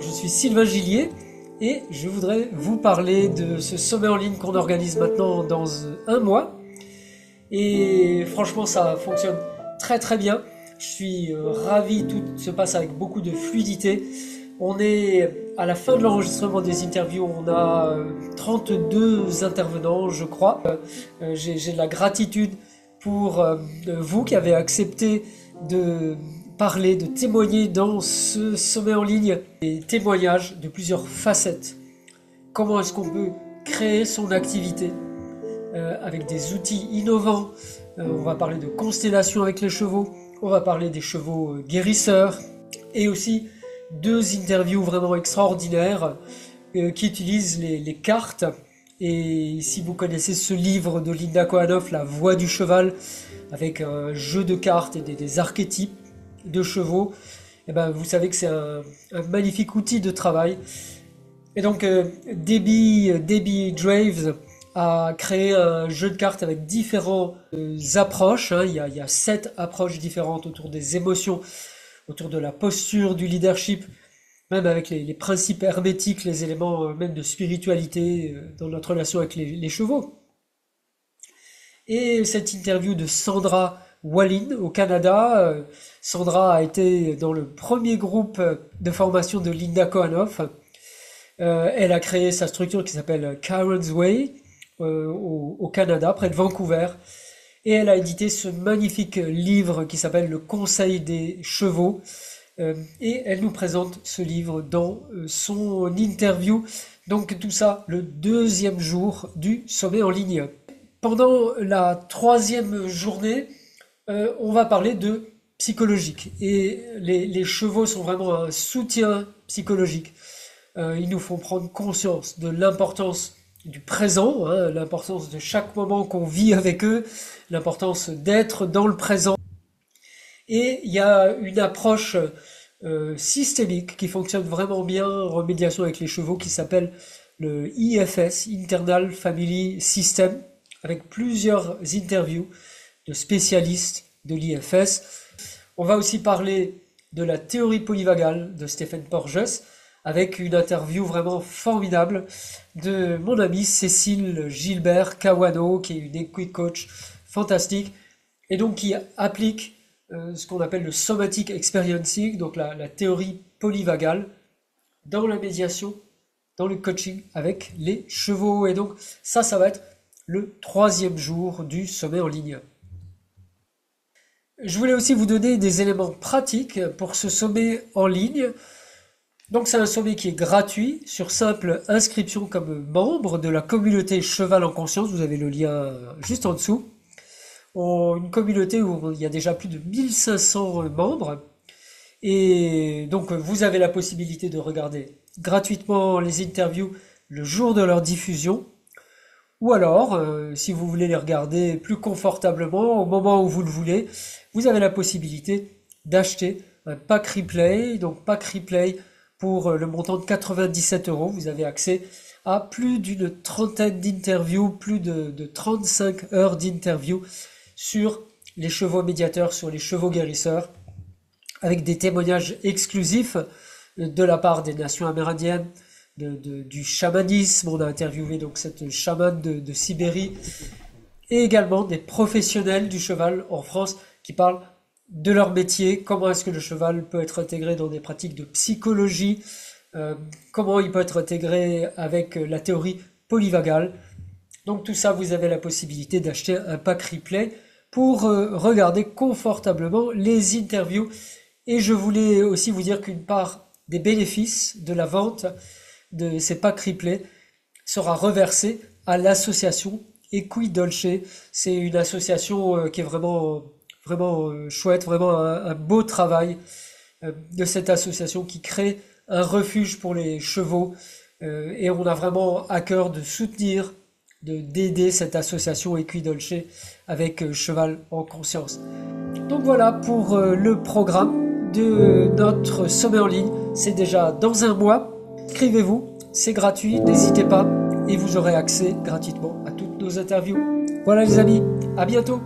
Sylvain Gillier et je voudrais vous parler de ce sommet en ligne qu'on organise maintenant dans un mois. Et franchement, ça fonctionne très très bien. Je suis euh, ravi, tout se passe avec beaucoup de fluidité. On est à la fin de l'enregistrement des interviews, on a 32 euh, intervenants, je crois. Euh, j'ai de la gratitude pour vous qui avez accepté de parler, de témoigner dans ce sommet en ligne des témoignages de plusieurs facettes. Comment est-ce qu'on peut créer son activité euh, avec des outils innovants? Euh, On va parler de constellation avec les chevaux, on va parler des chevaux euh, guérisseurs et aussi deux interviews vraiment extraordinaires qui utilisent les, cartes. Et si vous connaissez ce livre de Linda Kohanoff, La voix du cheval, avec un jeu de cartes et des archétypes, de chevaux, et eh ben, vous savez que c'est un, magnifique outil de travail. Et donc, euh, Debbie, Debbie Draves a créé un jeu de cartes avec différentes euh, approches. Hein. Il, y a, sept approches différentes autour des émotions, autour de la posture, du leadership, même avec les, principes hermétiques, les éléments euh, même de spiritualité dans notre relation avec les chevaux. Et cette interview de Sandra Wallin au Canada. Euh, Sandra a été dans le premier groupe de formation de Linda Kohanoff. Euh, elle a créé sa structure qui s'appelle Karen's Way euh, au, Canada, près de Vancouver. Et elle a édité ce magnifique livre qui s'appelle Le Conseil des chevaux. et elle nous présente ce livre dans son interview. Donc tout ça le deuxième jour du sommet en ligne. Pendant la troisième journée, euh, on va parler de psychologique. Et les, chevaux sont vraiment un soutien psychologique. Euh, ils nous font prendre conscience de l'importance du présent, hein, l'importance de chaque moment qu'on vit avec eux, l'importance d'être dans le présent. Et il y a une approche euh, systémique qui fonctionne vraiment bien en remédiation avec les chevaux qui s'appelle le IFS, Internal Family System, avec plusieurs interviews de spécialistes de l'IFS. On va aussi parler de la théorie polyvagale de Stéphane Porges avec une interview vraiment formidable de mon amie Cécile Gilbert Kawano, qui est une equity coach fantastique et donc qui applique euh, ce qu'on appelle le somatic experiencing, donc la théorie polyvagale, dans la médiation, dans le coaching avec les chevaux. Et donc ça, ça va être le troisième jour du sommet en ligne. Je voulais aussi vous donner des éléments pratiques pour ce sommet en ligne. Donc c'est un sommet qui est gratuit sur simple inscription comme membre de la communauté Cheval en Conscience. Vous avez le lien juste en dessous. Une communauté où il y a déjà plus de 1500 membres. Et donc vous avez la possibilité de regarder gratuitement les interviews le jour de leur diffusion ou alors, euh, si vous voulez les regarder plus confortablement au moment où vous le voulez, vous avez la possibilité d'acheter un pack replay. Donc pack replay pour euh, le montant de 97 euros. Vous avez accès à plus d'une trentaine d'interviews, plus de, de 35 heures d'interviews sur les chevaux médiateurs, sur les chevaux guérisseurs, avec des témoignages exclusifs de la part des nations amérindiennes, du chamanisme. On a interviewé donc cette chamane de, Sibérie et également des professionnels du cheval en France qui parlent de leur métier, comment est-ce que le cheval peut être intégré dans des pratiques de psychologie, euh, comment il peut être intégré avec la théorie polyvagale? Donc tout ça, vous avez la possibilité d'acheter un pack replay pour euh, regarder confortablement les interviews. Et je voulais aussi vous dire qu'une part des bénéfices de la vente de ces packs replay sera reversé à l'association Equidolce. C'est une association euh, qui est vraiment, vraiment euh, chouette, vraiment un, beau travail euh, de cette association qui crée un refuge pour les chevaux euh, et on a vraiment à cœur de soutenir, de d'aider cette association Equidolce avec euh, Cheval en conscience. Donc voilà pour euh, le programme de notre sommet en ligne. C'est déjà dans un mois inscrivez-vous, c'est gratuit, n'hésitez pas, et vous aurez accès gratuitement à toutes nos interviews. Voilà les amis, à bientôt